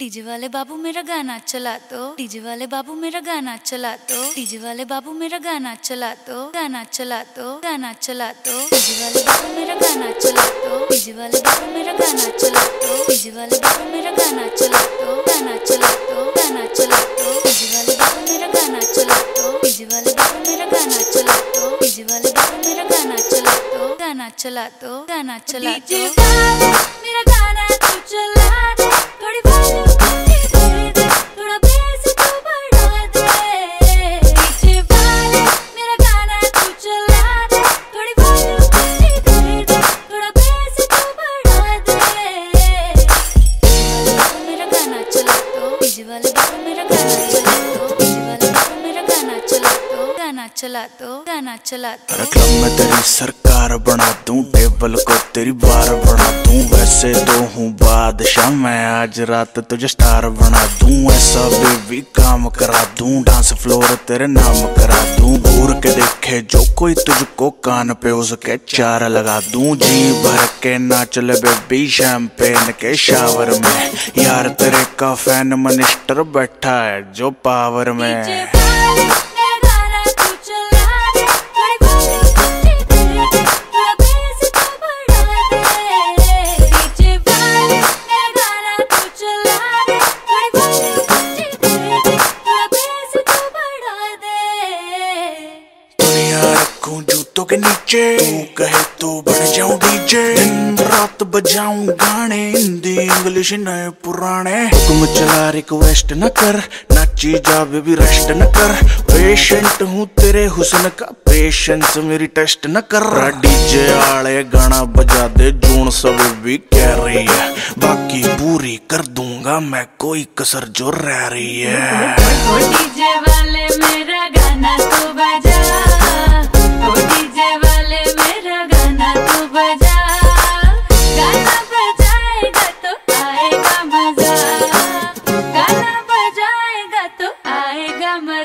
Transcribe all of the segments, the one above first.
DJ वाले बाबू मेरा गाना चला दो डीजे वाले बाबू मेरा गाना चला दो डीजे वाले बाबू मेरा गाना चला दो गाना चला तो गाना चला तो डीजे वाले बाबू मेरा गाना चला दो डीजे वाले बाबू मेरा गाना चला दो डीजे वाले बाबू मेरा गाना चला दो गाना चला दो गाना चला दो डीजे वाले बाबू मेरा गाना चला दो डीजे वाले बाबू मेरा गाना चला दो डीजे वाले बाबू मेरा गाना चला दो गाना चला दो गाना चला वाले मेरा गाना तू चला दे थोड़ी बाबू गाना चला दो गाना चला दो क्लब में तेरी सरकार बना दूँ टेबल को तेरी बार बना दूँ। वैसे तो हूँ बादशाह मैं आज रात तुझे स्टार बना दूँ। ऐसा बेबी काम करा दूँ डांस फ्लोर तेरे नाम करा दूँ। घूर के देखे जो कोई तुझको कान पे उसके चार लगा दूँ। जी भर के नाच ले बेबी शैम्पेन के शावर में। यार तेरे का फ़ैन मिनिस्टर बैठा है जो पावर में रखूँ जूतों के नीचे। तू कहे तो बन जाऊँ डीजे। दिन रात बजाऊं गाने। हिंदी, इंग्लिश नए पुराने। हुक्म चला रिक्वेस्ट न कर। नाची जा बेबी रेस्ट न कर। पेशेंट हूँ तेरे हुस्न का। पेशेंस मेरी टेस्ट न कर। डीजे आले गाना बजा दे। जून सब भी कह रही है। बाकी पूरी कर दूँगा मैं। कोई कसर जो रह रही है।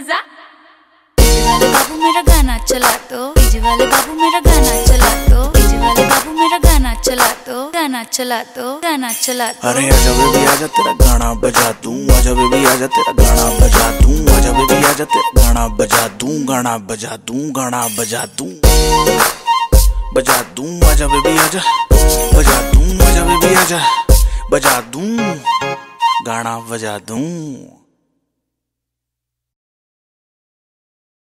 मज़ा वाले बाबू मेरा गाना चला दो डीजे वाले बाबू मेरा गाना चला दो डीजे वाले बाबू मेरा गाना चला दो गाना चला दो गाना चला दो अरे आजा बेबी आजा तेरा गाना बजा दूँ आजा बेबी आजा तेरा गाना बजा दूँ आजा बेबी आजा तेरा गाना बजा दूँ गाना बजा दूँ गाना बजा दूँ। बजा दूँ आजा बेबी आजा बजा दूँ आजा बेबी आजा बजा दूँ गाना बजा दूँ।